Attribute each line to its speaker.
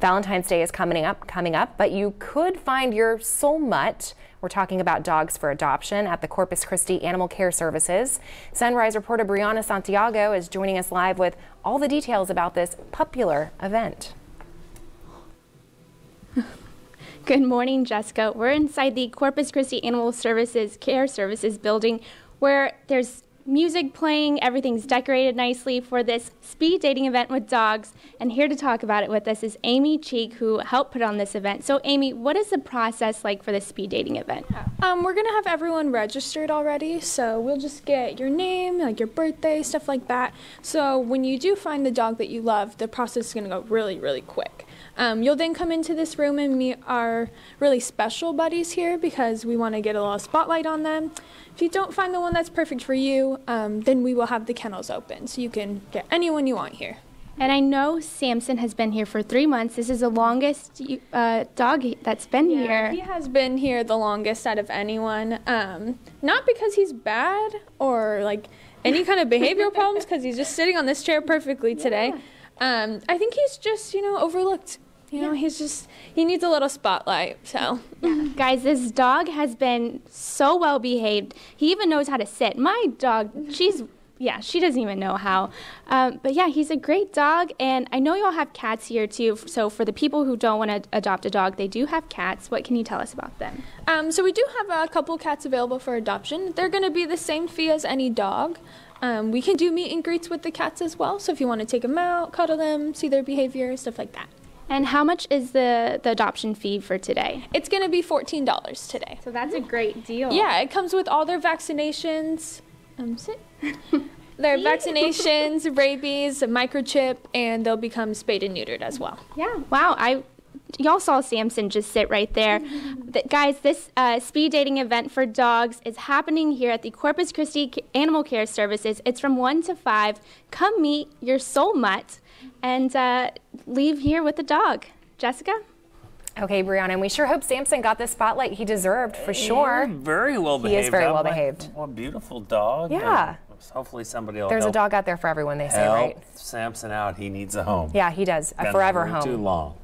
Speaker 1: Valentine's Day is coming up, coming up, but you could find your soul mutt. We're talking about dogs for adoption at the Corpus Christi Animal Care Services. Sunrise reporter Brianna Santiago is joining us live with all the details about this popular event.
Speaker 2: Good morning, Jessica. We're inside the Corpus Christi Animal Services Care Services building where there's music playing, everything's decorated nicely for this speed dating event with dogs. And here to talk about it with us is Amy Cheek, who helped put on this event. So, Amy, what is the process like for the speed dating event?
Speaker 3: Um, we're gonna have everyone registered already, so we'll just get your name, like your birthday, stuff like that. So when you do find the dog that you love, the process is gonna go really, really quick. Um, you'll then come into this room and meet our really special buddies here because we want to get a little spotlight on them. If you don't find the one that's perfect for you, um, then we will have the kennels open so you can get anyone you want here.
Speaker 2: And I know Sampson has been here for three months. This is the longest uh, dog that's been
Speaker 3: yeah,
Speaker 2: here.
Speaker 3: He has been here the longest out of anyone. Um, not because he's bad or like any kind of behavioral problems, because he's just sitting on this chair perfectly today. Yeah. Um, I think he's just, you know, overlooked you know, he's just, he needs a little spotlight. So,
Speaker 2: yeah. guys, this dog has been so well behaved. He even knows how to sit. My dog, she's, yeah, she doesn't even know how. Um, but yeah, he's a great dog. And I know y'all have cats here too. So, for the people who don't want to adopt a dog, they do have cats. What can you tell us about them?
Speaker 3: Um, so, we do have a couple cats available for adoption. They're going to be the same fee as any dog. Um, we can do meet and greets with the cats as well. So, if you want to take them out, cuddle them, see their behavior, stuff like that.
Speaker 2: And how much is the, the adoption fee for today?
Speaker 3: It's going to be $14 today.
Speaker 2: So that's a great deal.
Speaker 3: Yeah, it comes with all their vaccinations. Um, sit. their vaccinations, rabies, microchip, and they'll become spayed and neutered as well.
Speaker 2: Yeah. Wow. I y'all saw Sampson just sit right there. the, guys, this uh, speed dating event for dogs is happening here at the Corpus Christi Animal Care Services. It's from 1 to 5. Come meet your soul mutt and uh, leave here with the dog. Jessica?
Speaker 1: Okay, Brianna, and we sure hope Sampson got the spotlight he deserved for sure.
Speaker 4: Yeah, very well behaved.
Speaker 1: He is very well behaved.
Speaker 4: What a beautiful dog.
Speaker 1: Yeah.
Speaker 4: And hopefully somebody will
Speaker 1: There's a dog out there for everyone, they say,
Speaker 4: help
Speaker 1: right?
Speaker 4: Sampson out. He needs a home.
Speaker 1: Yeah, he does. A
Speaker 4: Been
Speaker 1: forever home.
Speaker 4: Too long.